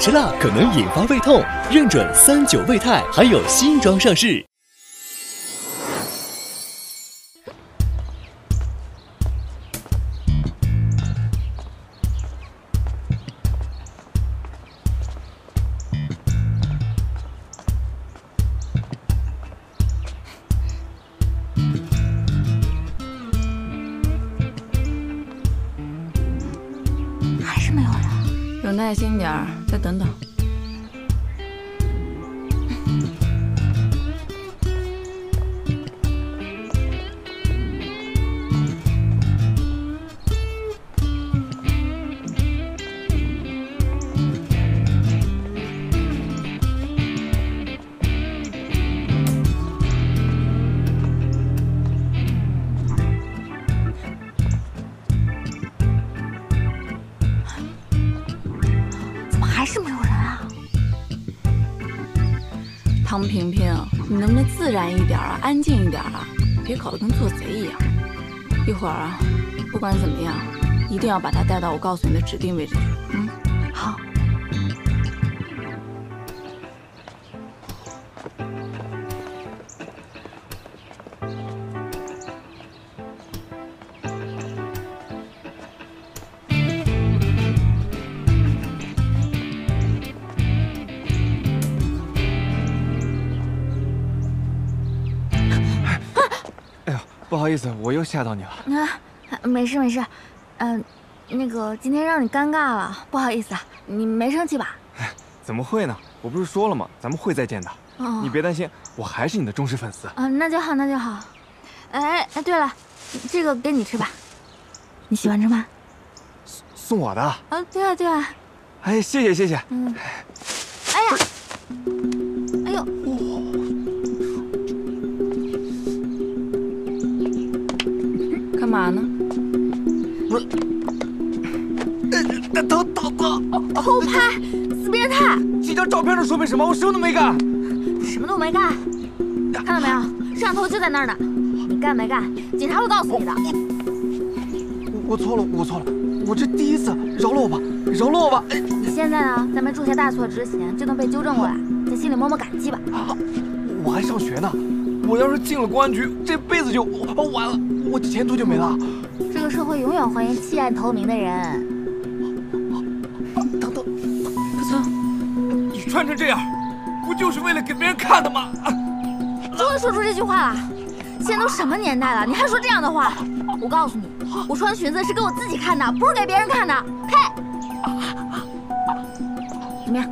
吃辣可能引发胃痛，认准三九胃泰，还有新装上市。还是没有人。有耐心点儿，再等等。安静一点啊，别搞得跟做贼一样。一会儿啊，不管怎么样，一定要把他带到我告诉你的指定位置去。好意思，我又吓到你了。啊，没事没事，嗯、那个今天让你尴尬了，不好意思啊，你没生气吧？怎么会呢？我不是说了吗？咱们会再见的。哦你别担心，我还是你的忠实粉丝。啊，那就好，那就好。哎哎，对了，这个给你吃吧，你喜欢吃吗？送我的。啊，对啊对啊，哎，谢谢谢谢。嗯，哎呀，干嘛呢？疼疼疼！偷拍，死变态，几张照片能说明什么？我什么都没干。什么都没干，看到没有？摄像头就在那儿呢，你干没干？警察会告诉你的。我错了，我错了，我这第一次，饶了我吧，饶了我吧。哎你现在呢，在没铸下大错之前就能被纠正过来，在心里默默感激吧。我还上学呢，我要是进了公安局，这辈子就哦完了，我的前途就没了。这个社会永远欢迎弃暗投明的人。等等，不错，你穿成这样，不就是为了给别人看的吗？终于说出这句话了。现在都什么年代了，你还说这样的话？我告诉你，我穿裙子是给我自己看的，不是给别人看的。呸，怎么样？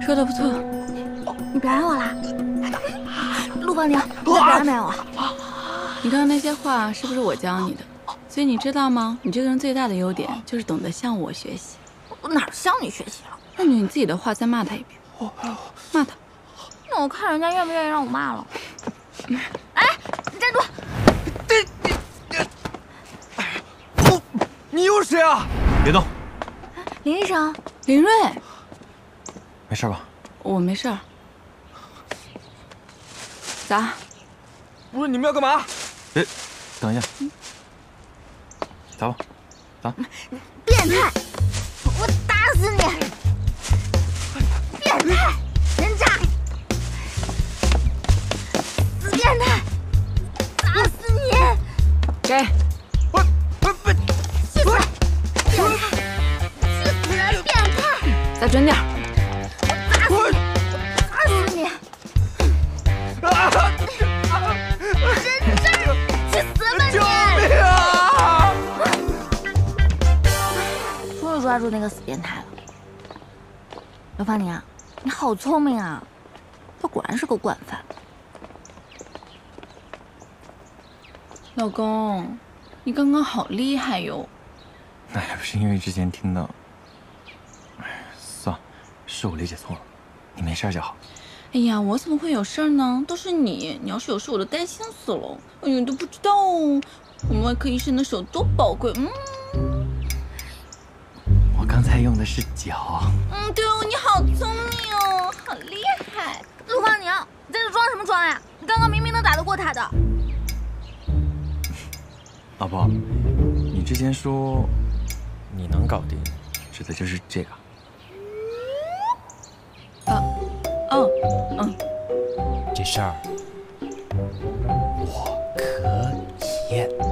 说的不错。你表扬我啦？陆方宁，你在表扬没有啊？你刚刚那些话是不是我教你的？所以你知道吗？你这个人最大的优点就是懂得向我学习。我哪儿向你学习了？那你用你自己的话再骂他一遍，骂他。那我看人家愿不愿意让我骂了。哎，你站住！你你又是谁啊？别动，林医生，林瑞，没事吧？我没事。咋？不是你们要干嘛？哎，等一下，砸吧，砸。变态！我打死你！变态！人渣！死变态！打死你！给，我我不，去死！变态！去死！变态！再准点儿。我打死你！啊！抓住那个死变态了。刘芳宁啊，你好聪明啊！他果然是个惯犯。老公，你刚刚好厉害哟！那还不是因为之前听到。哎，算了，是我理解错了，你没事就好。哎呀，我怎么会有事儿呢？都是你，你要是有事我都担心死了。哎呦，你都不知道哦，我们外科医生的手多宝贵。嗯我刚才用的是脚。嗯，对哦，你好聪明哦，好厉害。陆芳宁，你在这装什么装呀？你刚刚明明能打得过他的。老婆，你之前说你能搞定，指的就是这个。哦，嗯，这事儿我可以。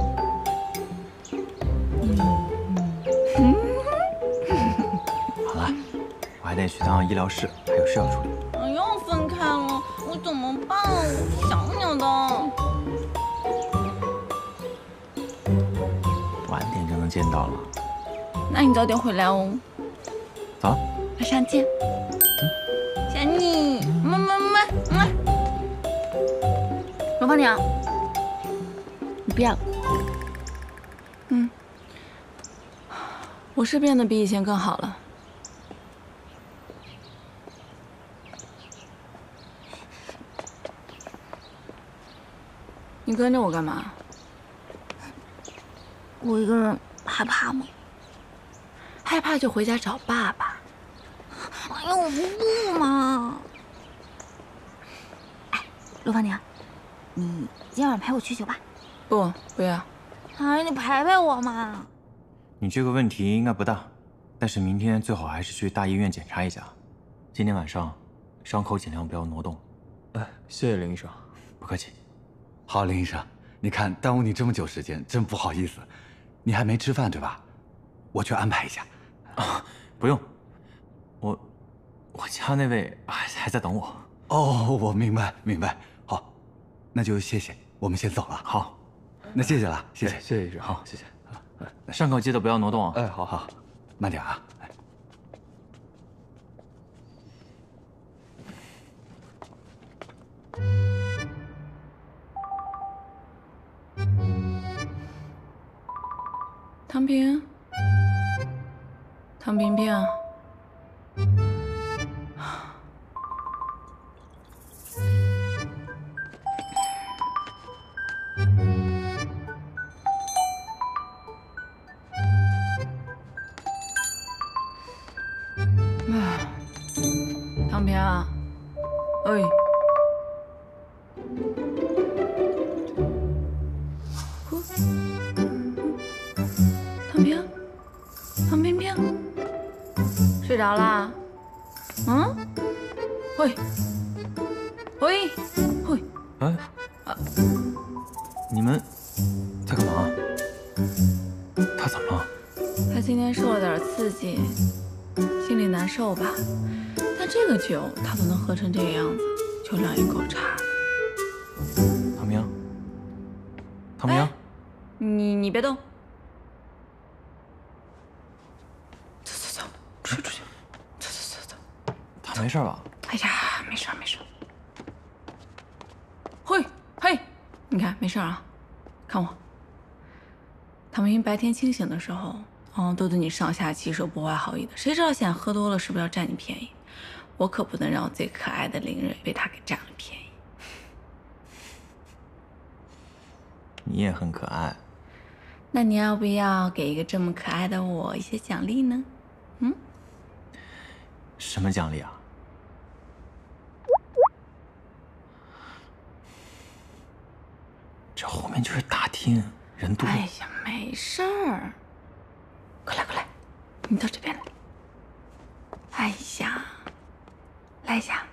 还得去趟医疗室，还有事要处理。哎又分开了，我怎么办？我想你的。晚点就能见到了。那你早点回来哦，走。马上见。想你，么么么，么。罗芳娘，你变了。嗯，我是变得比以前更好了。你跟着我干嘛？我一个人害怕吗？害怕就回家找爸爸。哎呀，我不不嘛。哎，陆芳宁，你今晚陪我去酒吧。不，不要。哎，你陪陪我嘛。你这个问题应该不大，但是明天最好还是去大医院检查一下。今天晚上伤口尽量不要挪动。哎，谢谢林医生。不客气。好，林医生，你看耽误你这么久时间，真不好意思。你还没吃饭对吧？我去安排一下。啊，不用，我我家那位还还在等我。哦，我明白明白。好，那就谢谢，我们先走了。好，那谢谢了，谢谢哎谢谢医生。好谢谢。伤口记得不要挪动啊。哎，好好，慢点啊。哎唐平，唐平平，受了点刺激，心里难受吧？但这个酒他都能喝成这个样子，酒量也够差的。唐明，唐明哎，你你别动，走走走，出去出去，走走走走。他没事吧？哎呀，没事没事。嘿，嘿，你看没事啊，看我。唐明白天清醒的时候，哦，都对你上下其手，不怀好意的。谁知道现在喝多了，是不是要占你便宜？我可不能让我最可爱的林蕊被他给占了便宜。你也很可爱。那你要不要给一个这么可爱的我一些奖励呢？嗯，什么奖励啊？这后面就是大厅，人多。哎呀，没事儿。过来，过来，你到这边来。哎呀，来一下。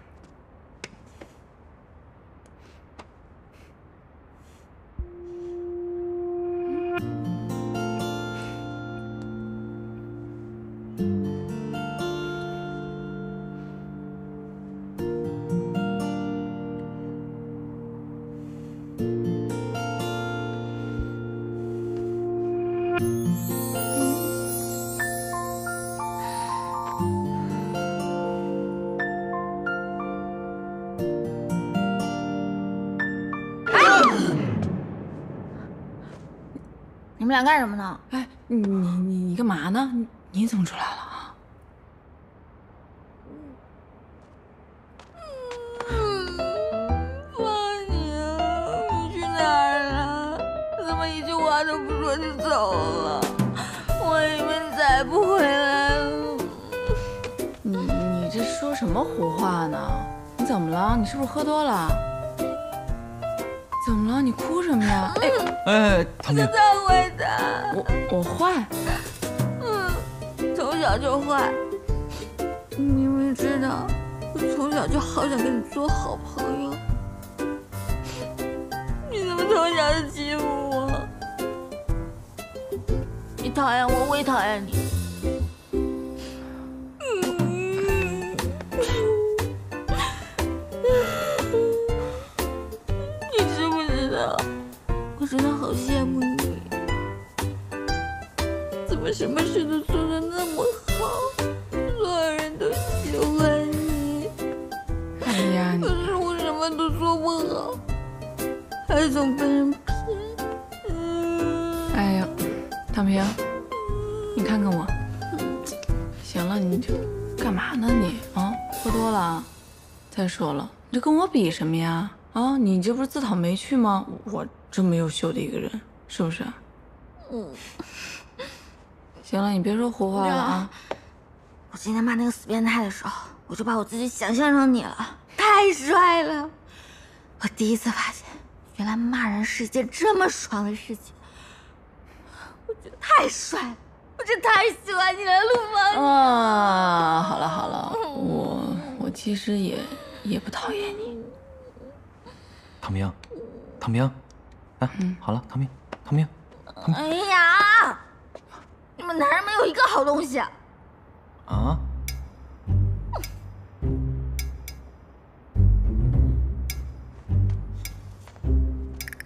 们俩干什么呢？哎，你你你你干嘛呢？你你怎么出来了啊？方宁，你去哪儿了？怎么一句话都不说就走了？我以为你再也不回来了。你你这说什么胡话呢？你怎么了？你是不是喝多了？你哭什么呀？哎，哎，唐明，他坏的，我我坏？嗯，从小就坏。你明明知道，我从小就好想跟你做好朋友，你怎么从小就欺负我？你讨厌我，我也讨厌。你我真的好羡慕你，怎么什么事都做得那么好，所有人都喜欢你。哎呀，可是我什么都做不好，还总被人骗。哎呀，唐平，你看看我。行了，你就干嘛呢你啊？喝多了？再说了，你这跟我比什么呀？啊，你这不是自讨没趣吗？我这么优秀的一个人，是不是？嗯。行了，你别说胡话了啊！我今天骂那个死变态的时候，我就把我自己想象成你了，太帅了！我第一次发现，原来骂人是一件这么爽的事情。我觉得太帅了，我真太喜欢你了，陆芳。啊，好了好了，我我其实也也不讨厌你。唐明，唐明，啊，好了，唐明，唐明，哎呀，你们男人没有一个好东西。啊，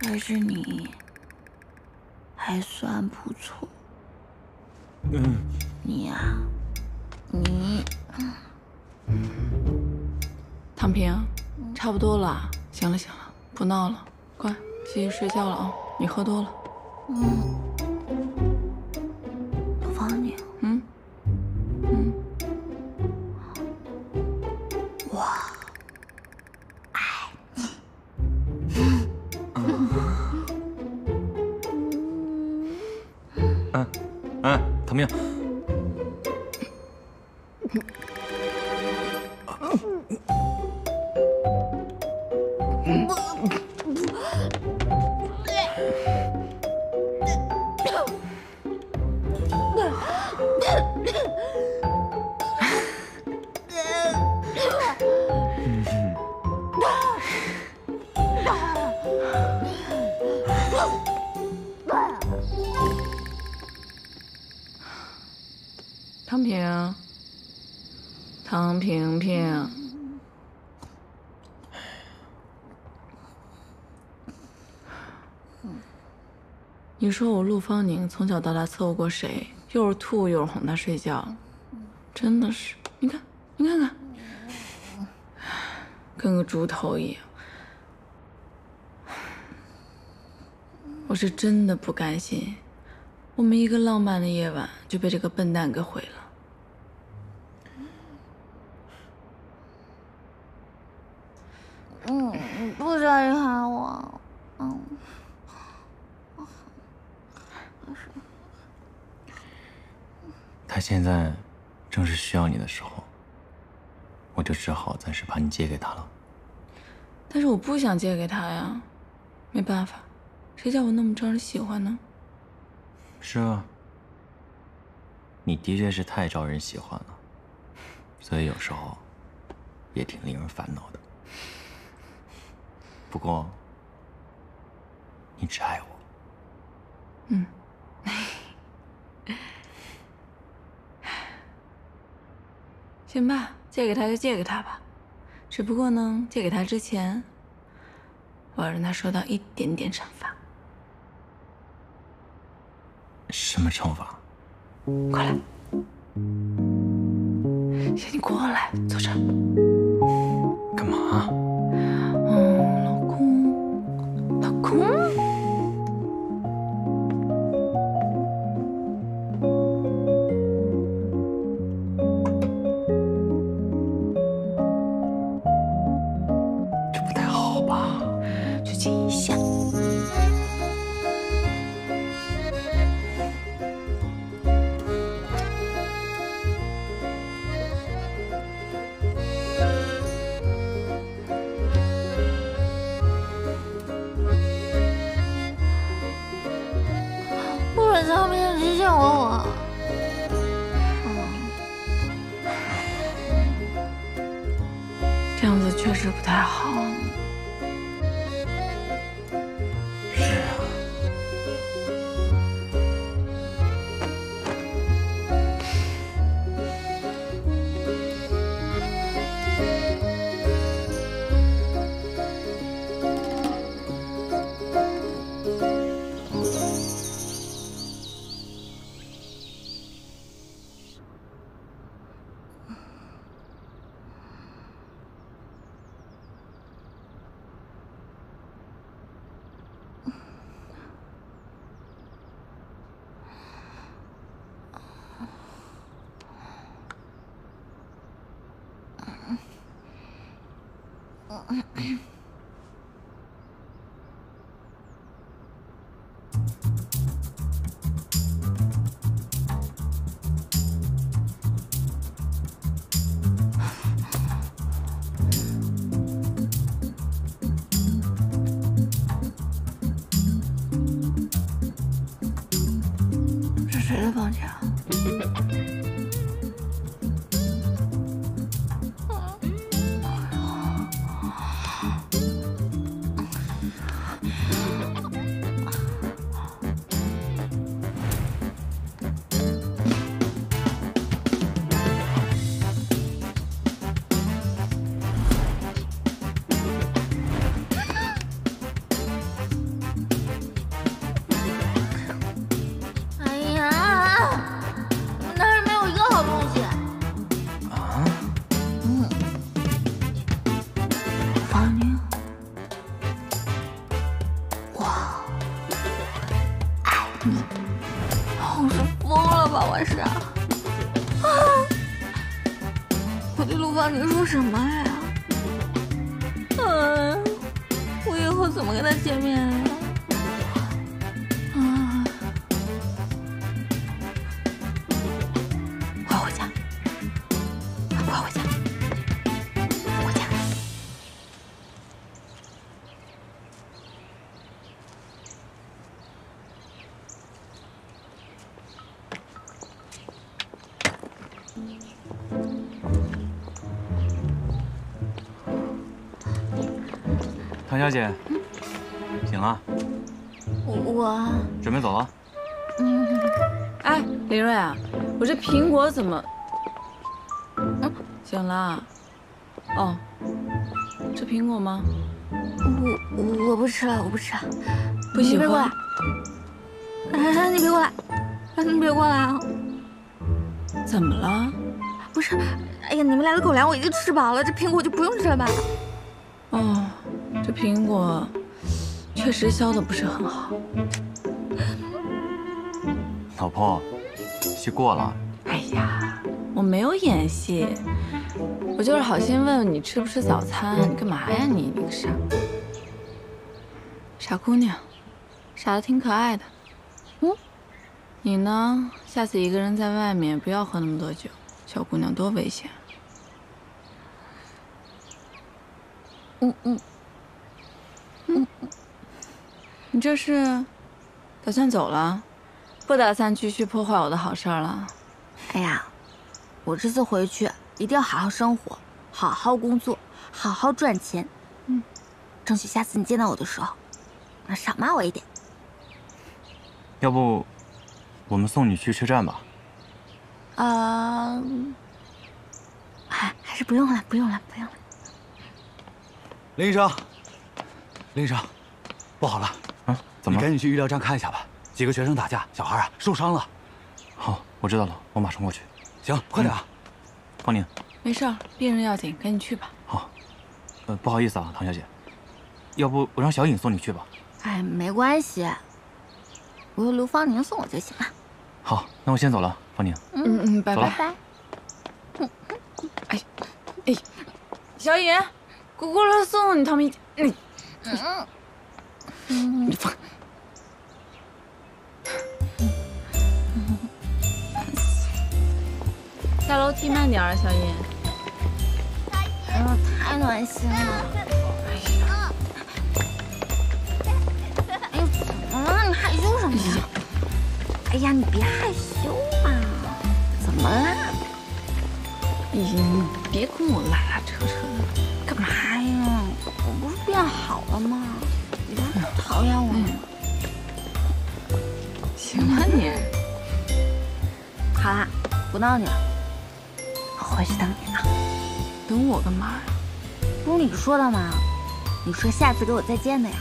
还是你还算不错。嗯，你呀、你。唐平，差不多了，行了行了，不闹了，乖，继续睡觉了啊！你喝多了，唐平，唐平平，你说我陆芳宁从小到大伺候过谁？又是吐又是哄她睡觉，真的是，你看，你看看，跟个猪头一样。我是真的不甘心，我们一个浪漫的夜晚就被这个笨蛋给毁了。嗯，不准离开我，嗯，他现在正是需要你的时候，我就只好暂时把你借给他了。但是我不想借给他呀，没办法，谁叫我那么招人喜欢呢？是啊，你的确是太招人喜欢了，所以有时候也挺令人烦恼的。不过，你只爱我。嗯。行吧，借给他就借给他吧。只不过呢，借给他之前，我要让他受到一点点惩罚。什么惩罚？过来，姐你过来，坐这儿。干嘛？唐小姐，醒了，我我准备走了。嗯哎，林睿啊，我这苹果怎么？嗯，醒了。哦，吃苹果吗？我我不吃了，我不吃了。不喜你别过来欢？！哎，你别过来！哎，你别过来啊！怎么了？不是，哎呀，你们俩的狗粮我已经吃饱了，这苹果就不用吃了吧？哦，这苹果确实削的不是很好。老婆，戏过了。哎呀，我没有演戏，我就是好心问问你吃不吃早餐，你干嘛呀你你个傻傻姑娘，傻的挺可爱的。嗯你呢？下次一个人在外面不要喝那么多酒，小姑娘多危险。嗯嗯，你这是打算走了？不打算继续破坏我的好事儿了？哎呀，我这次回去一定要好好生活，好好工作，好好赚钱。嗯，争取下次你见到我的时候，能少骂我一点。要不，我们送你去车站吧？啊，还还是不用了，不用了，不用了。林医生，林医生，不好了，啊，怎么了？你赶紧去医疗站看一下吧。几个学生打架，小孩啊受伤了。好，我知道了，我马上过去。行，快点啊！方宁，没事儿，病人要紧，赶紧去吧。好，呃，不好意思啊，唐小姐，要不我让小颖送你去吧？哎，没关系，我有刘芳宁送我就行了。好，那我先走了，方宁。嗯嗯，拜走了拜。哎，哎，小颖，我过来送你，他们一，你，你放。下楼梯慢点儿，小颖。哎呦，太暖心了！哎呦，怎么了？你害羞什么呀？哎呀，你别害羞嘛！怎么啦？哎呀，你别跟我拉拉扯扯的。好了吗？你不是讨厌我吗？行了你，好啦，不闹你了，我回去等你啊。等我干嘛呀？不是你说的吗？你说下次给我再见的呀。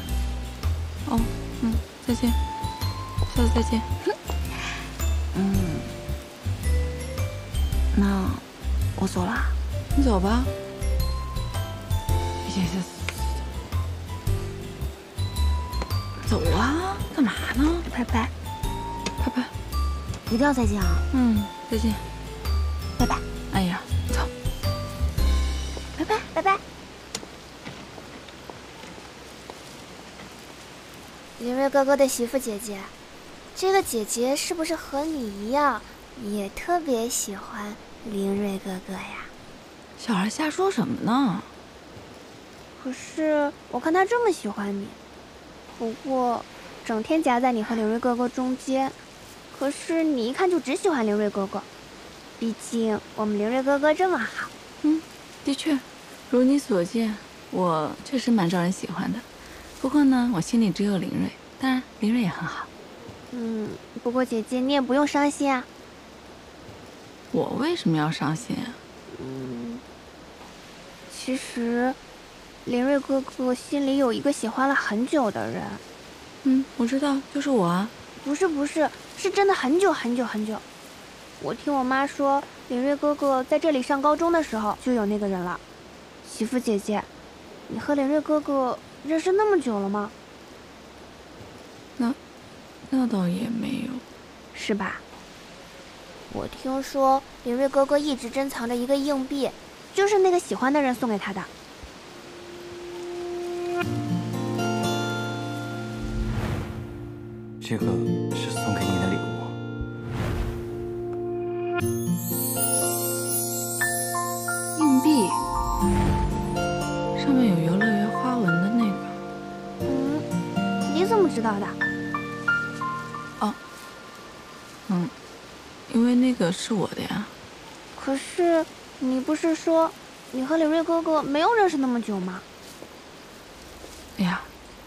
哦，嗯，再见，下次再见。嗯，那我走了。你走吧。哎呀，干嘛呢？拜拜，拜拜。一定要再见啊！嗯，再见。拜拜，哎呀，走。拜拜，拜拜。林瑞哥哥的媳妇姐姐，这个姐姐是不是和你一样，也特别喜欢林瑞哥哥呀？小孩瞎说什么呢？可是我看他这么喜欢你，不过整天夹在你和林睿哥哥中间。可是你一看就只喜欢林睿哥哥，毕竟我们林睿哥哥这么好。嗯，的确，如你所见，我确实蛮招人喜欢的。不过呢，我心里只有林睿，当然林睿也很好。嗯，不过姐姐你也不用伤心啊。我为什么要伤心啊？嗯，其实林睿哥哥心里有一个喜欢了很久的人。嗯，我知道，就是我啊。不是不是，是真的很久很久很久。我听我妈说，林睿哥哥在这里上高中的时候就有那个人了。媳妇姐姐，你和林睿哥哥认识那么久了吗？那，那倒也没有，是吧？我听说林睿哥哥一直珍藏着一个硬币，就是那个喜欢的人送给他的。这个是送给你的礼物。硬币，上面有游乐园花纹的那个。嗯，你怎么知道的？哦，嗯，因为那个是我的呀。可是你不是说你和李锐哥哥没有认识那么久吗？哎呀，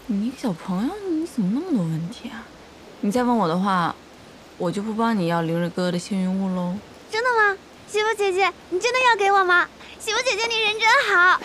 你一个小朋友，你怎么那么多问题啊？你再问我的话，我就不帮你要凌睿哥哥的幸运物喽。真的吗？媳妇姐姐，你真的要给我吗？媳妇姐姐，你人真好。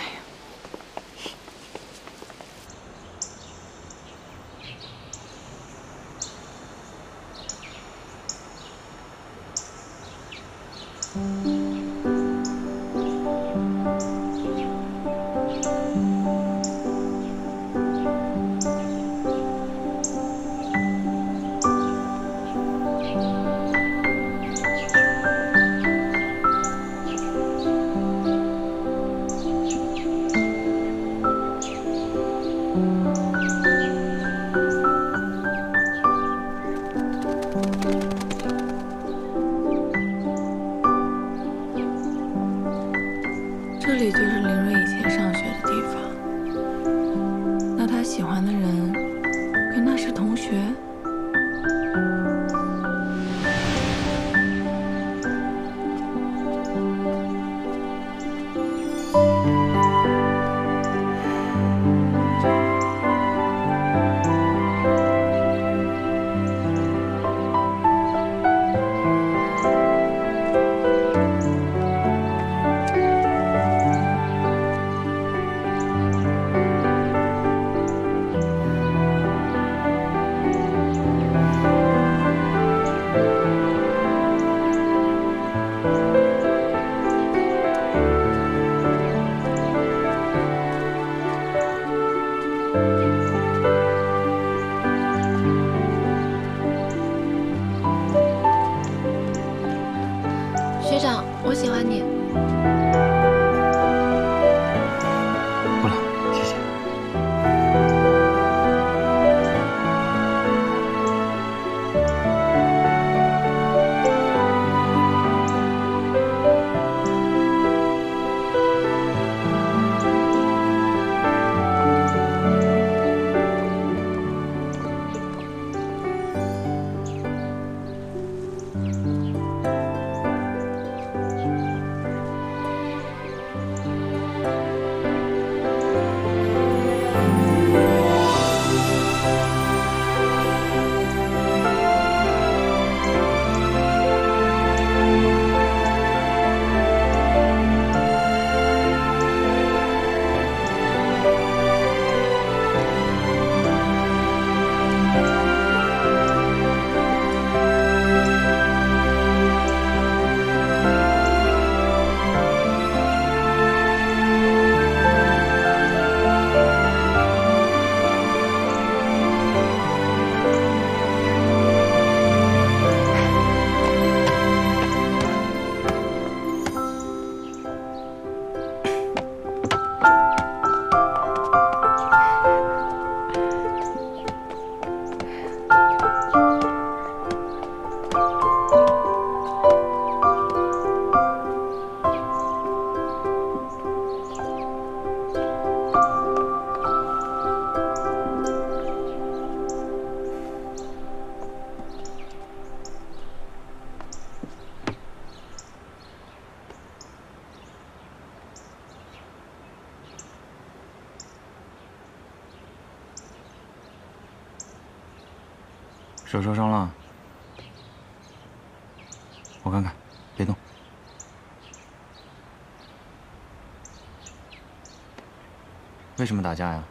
家呀？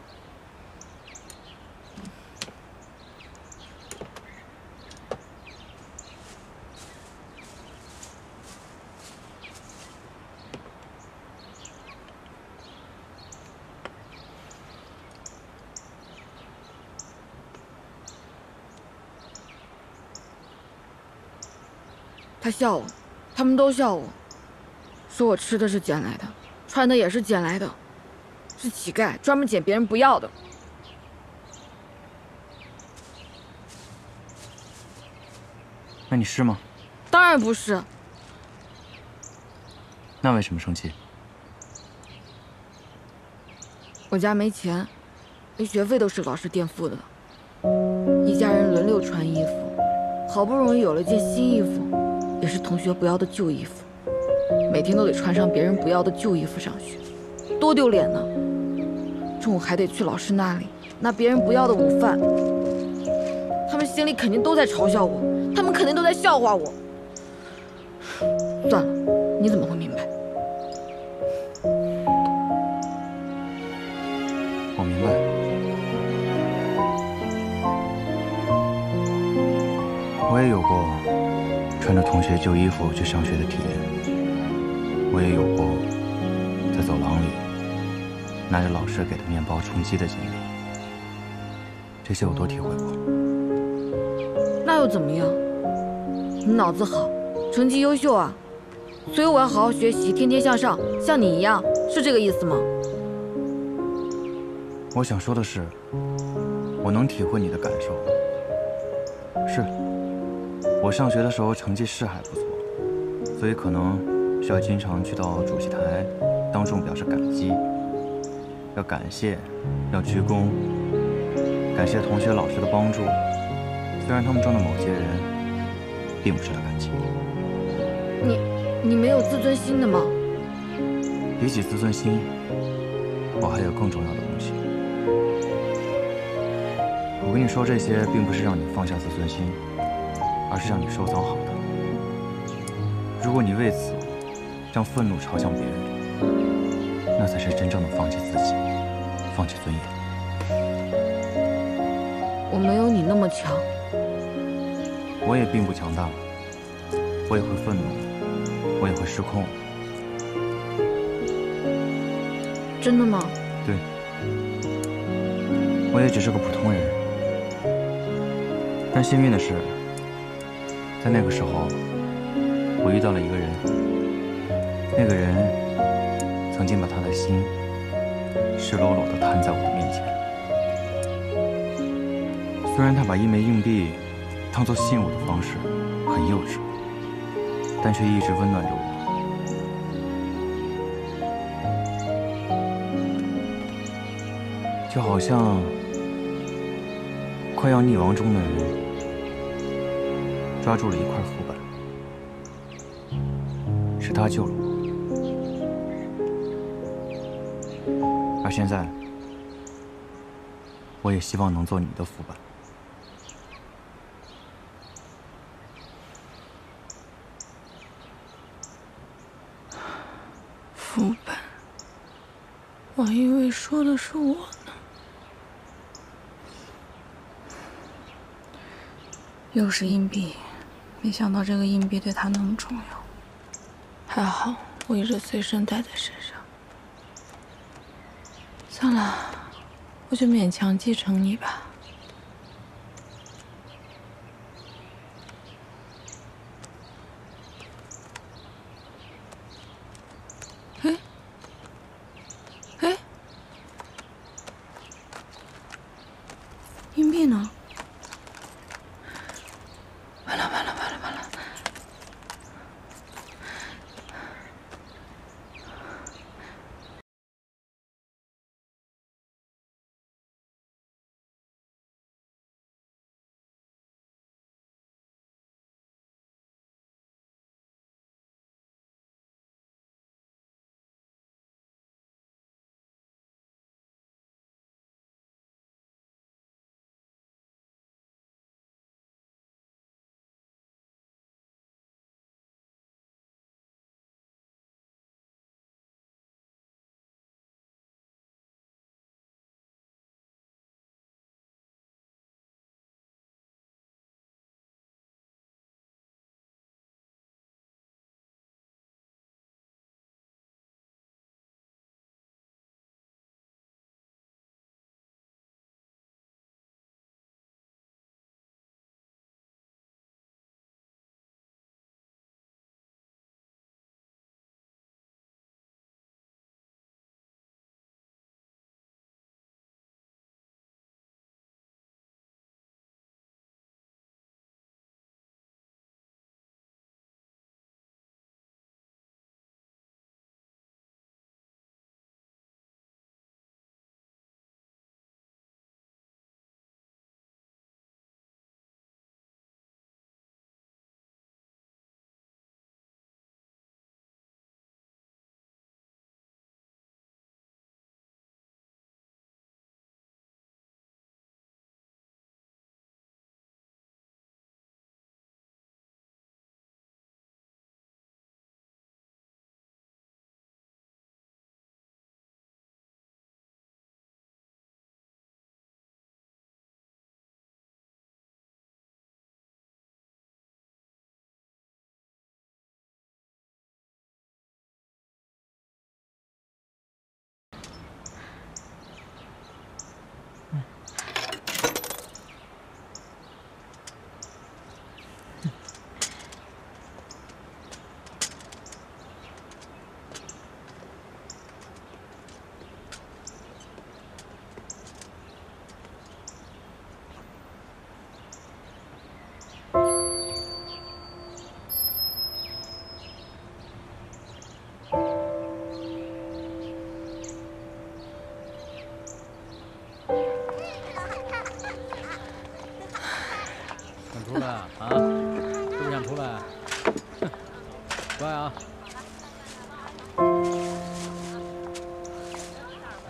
他笑我，他们都笑我，说我吃的是捡来的，穿的也是捡来的，是乞丐，专门捡别人不要的。那你是吗？当然不是，那为什么生气？我家没钱，连学费都是老师垫付的，一家人轮流穿衣服，好不容易有了件新衣服，也是同学不要的旧衣服，每天都得穿上别人不要的旧衣服上学，多丢脸呢！中午还得去老师那里拿别人不要的午饭，他们心里肯定都在嘲笑我，他们肯定都在笑话我。算了，你怎么会明白？我明白。我也有过穿着同学旧衣服去上学的体验，我也有过拿着老师给的面包充饥的经历，这些我都体会过。那又怎么样？你脑子好，成绩优秀啊，所以我要好好学习，天天向上，像你一样，是这个意思吗？我想说的是，我能体会你的感受。是，我上学的时候成绩是还不错，所以可能需要经常去到主席台当众表示感激，要感谢，要鞠躬，感谢同学老师的帮助。虽然他们中的某些人并不值得感激。你你没有自尊心的吗？比起自尊心，我还有更重要的东西。我跟你说这些，并不是让你放下自尊心，而是让你收藏好的。如果你为此将愤怒朝向别人，那才是真正的放弃自己，放弃尊严。我没有你那么强，我也并不强大，我也会愤怒，我也会失控。真的吗？对，我也只是个普通人。但幸运的是，在那个时候，我遇到了一个人，那个人曾经把他的心赤裸裸的摊在我的面前。虽然他把一枚硬币当做信物的方式很幼稚，但却一直温暖着我。就好像快要溺亡中的人抓住了一块而现在，我也希望能做你的副本。副本，我还以为说的是我呢。又是硬币，没想到这个硬币对他那么重要。还好我一直随身带在身上。算了，我就勉强继承你吧。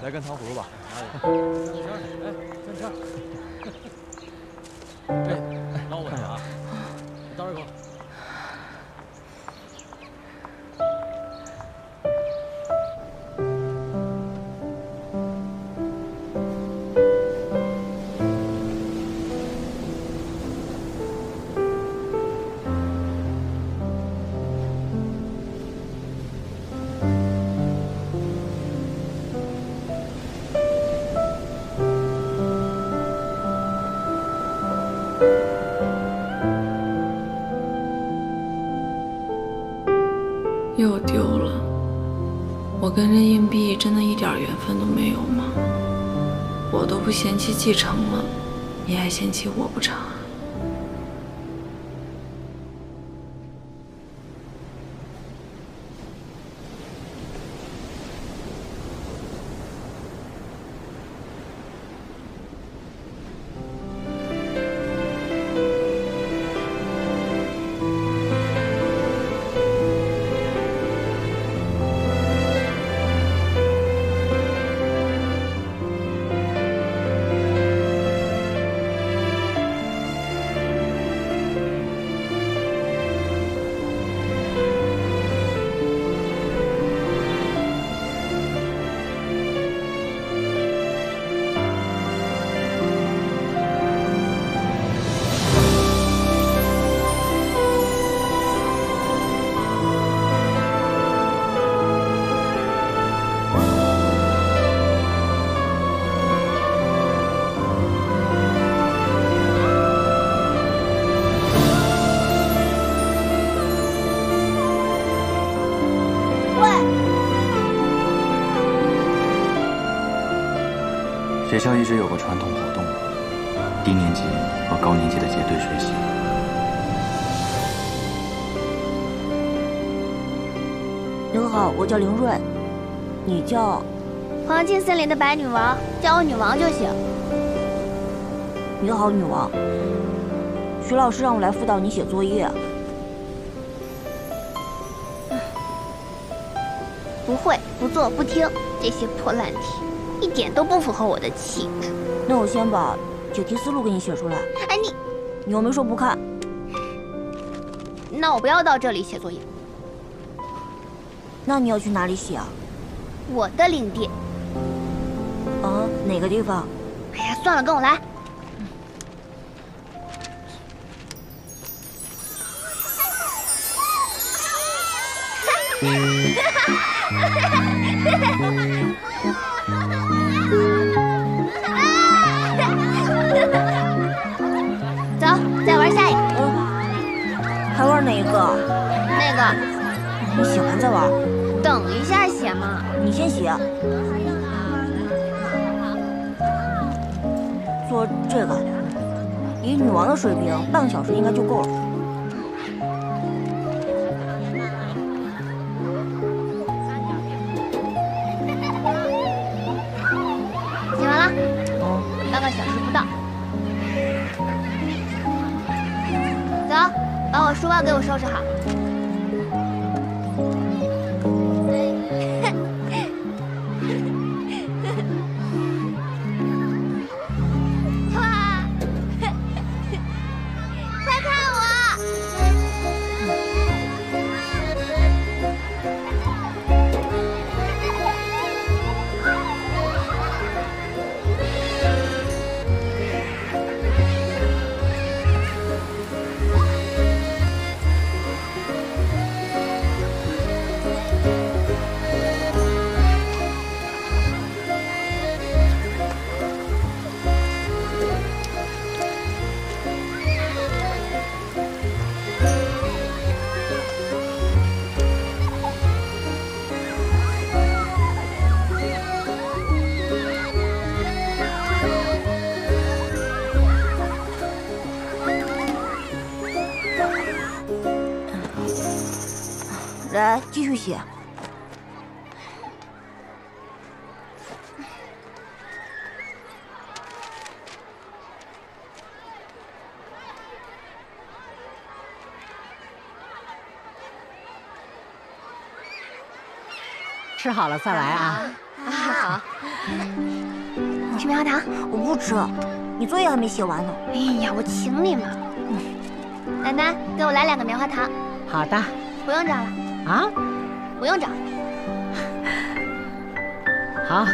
来根糖葫芦吧。哎，捞 不嫌弃继承了，你还嫌弃我不成校一直有个传统活动，低年级和高年级的结对学习。您好，我叫凌睿，你叫？黄金森林的白女王，叫我女王就行。你好，女王。徐老师让我来辅导你写作业。不会，不做，不听，这些破烂题一点都不符合我的气质。那我先把解题思路给你写出来。哎，你你又没说不看。那我不要到这里写作业。那你要去哪里写啊？我的领地。啊，哪个地方？哎呀，算了，跟我来。走，做这个，以女王的水平，半个小时应该就够了。写完了。半个小时不到。走，把我书包给我收拾好。吃好了再来啊！好。你吃棉花糖？我不吃，你作业还没写完呢。哎呀，我请你嘛。奶奶，给我来两个棉花糖。好的。不用找了。啊？不用找。好。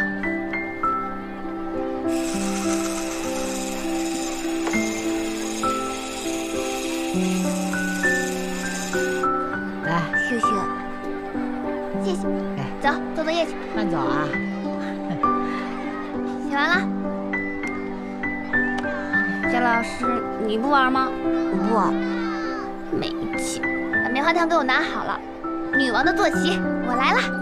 来，谢谢。谢谢。走，做作业去。慢走啊。写完了。贾老师，你不玩吗？我不玩。没劲。把棉花糖给我拿好了。女王的坐骑，我来了。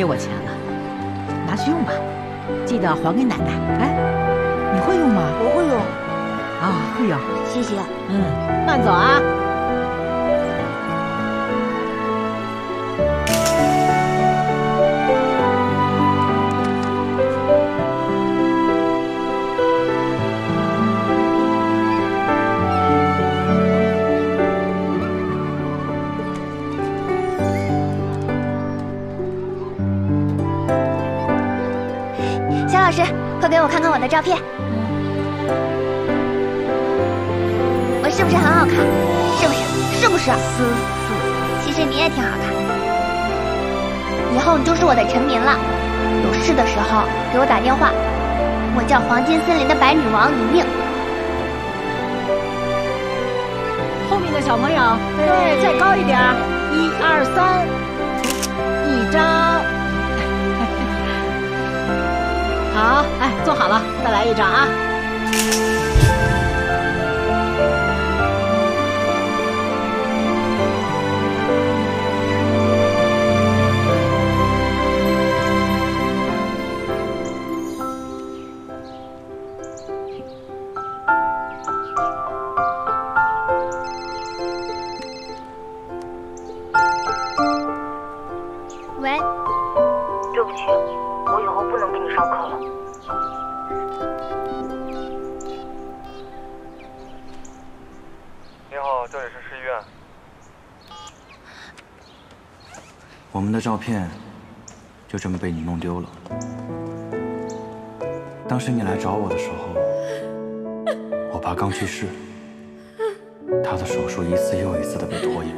给我钱了，拿去用吧，记得还给奶奶。哎，你会用吗？我会用。啊，会用。谢谢。嗯，慢走啊。的照片。我是不是很好看？是不是？是不是？思思。其实你也挺好看。以后你就是我的臣民了。有事的时候给我打电话。我叫黄金森林的白女王李命。后面的小朋友，对，再高一点，一二三，一张。好，哎，坐好了，再来一张啊。这里是市医院。我们的照片就这么被你弄丢了。当时你来找我的时候，我爸刚去世，他的手术一次又一次的被拖延。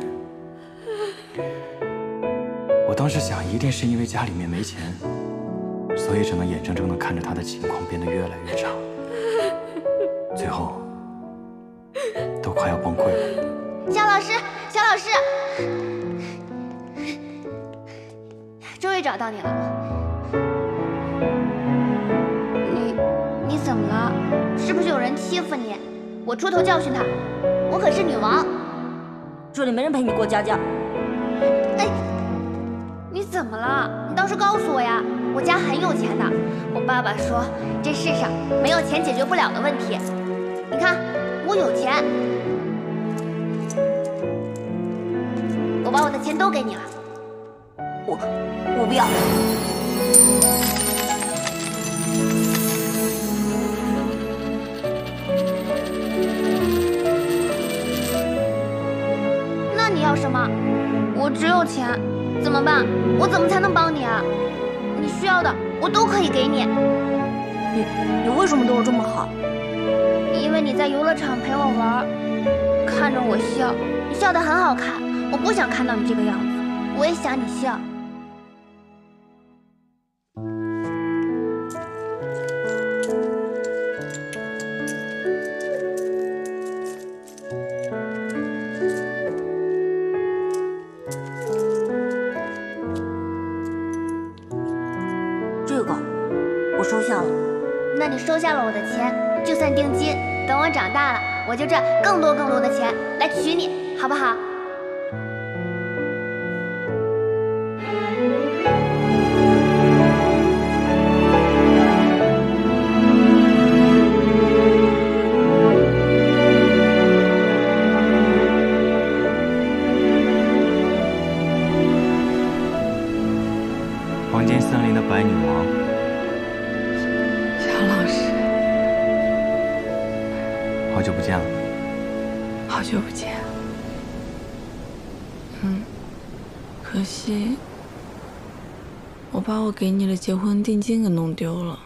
我当时想，一定是因为家里面没钱，所以只能眼睁睁的看着他的情况变得越来越差，最后都快要崩溃了。肖老师，肖老师，终于找到你了。你你怎么了？是不是有人欺负你？我出头教训他。我可是女王。这里没人陪你过家家。哎，你怎么了？你倒是告诉我呀！我家很有钱的。我爸爸说，这世上没有钱解决不了的问题。你看，我有钱。把我的钱都给你了。我我不要。那你要什么？我只有钱，怎么办？我怎么才能帮你啊？你需要的我都可以给你。你你为什么对我这么好？因为你在游乐场陪我玩，看着我笑，你笑得很好看。我不想看到你这个样子，我也想你笑。这个我收下了。那你收下了我的钱，就算定金。等我长大了，我就赚更多更多的钱来娶你，好不好？结婚定金给弄丢了。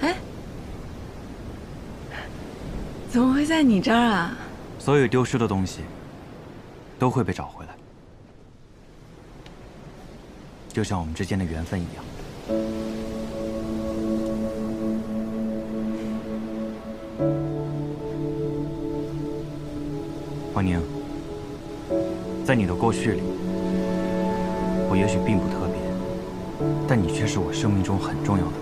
哎，怎么会在你这儿啊？所有丢失的东西都会被找回来，就像我们之间的缘分一样。是我生命中很重要的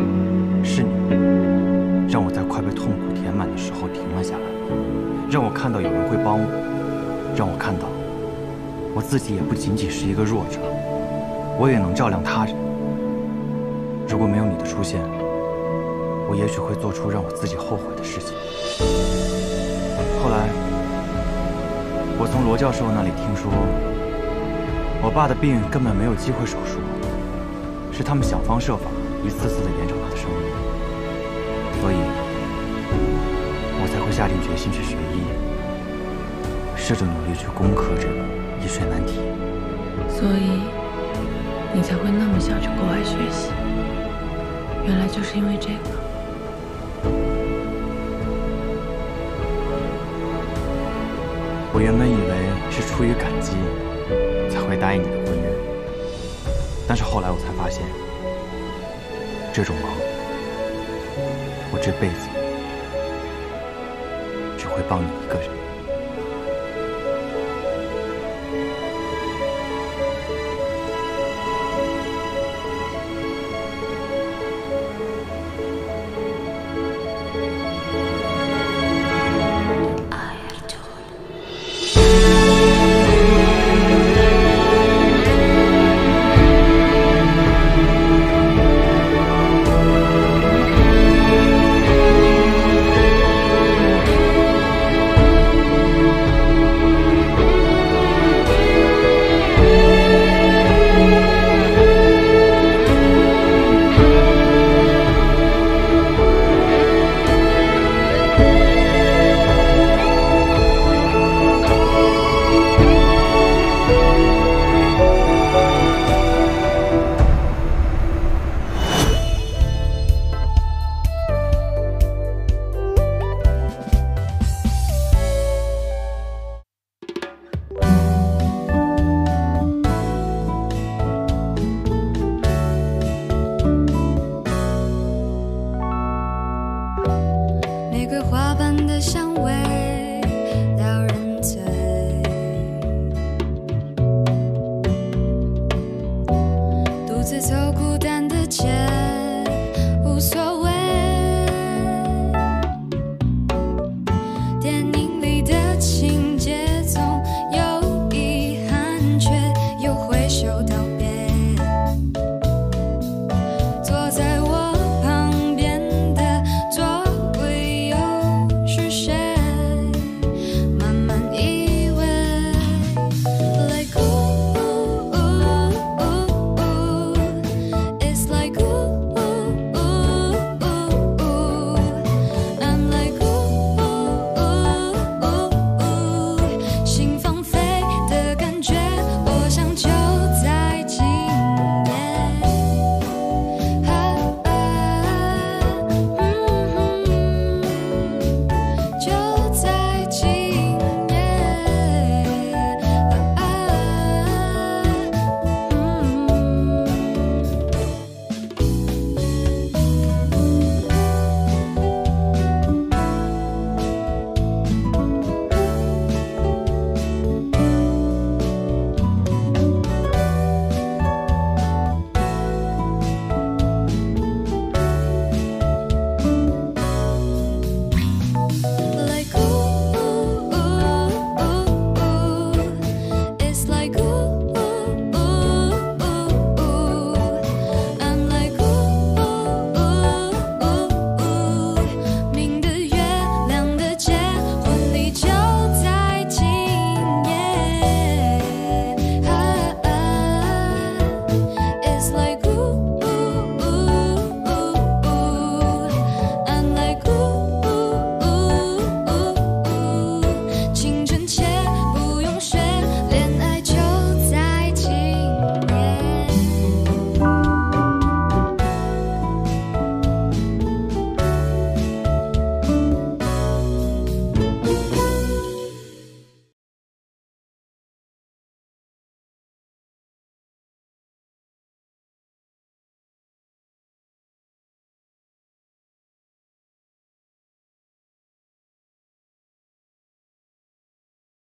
人。是你，让我在快被痛苦填满的时候停了下来，让我看到有人会帮我，让我看到我自己也不仅仅是一个弱者，我也能照亮他人。如果没有你的出现，我也许会做出让我自己后悔的事情。后来，我从罗教授那里听说，我爸的病根本没有机会手术，是他们想方设法一次次的延长他的生命，所以，我才会下定决心去学医，试着努力去攻克这个医学难题。所以你才会那么想去国外学习。原来就是因为这个。我原本以为是出于感激才会答应你的婚约，但是后来我才发现，这种忙，我这辈子只会帮你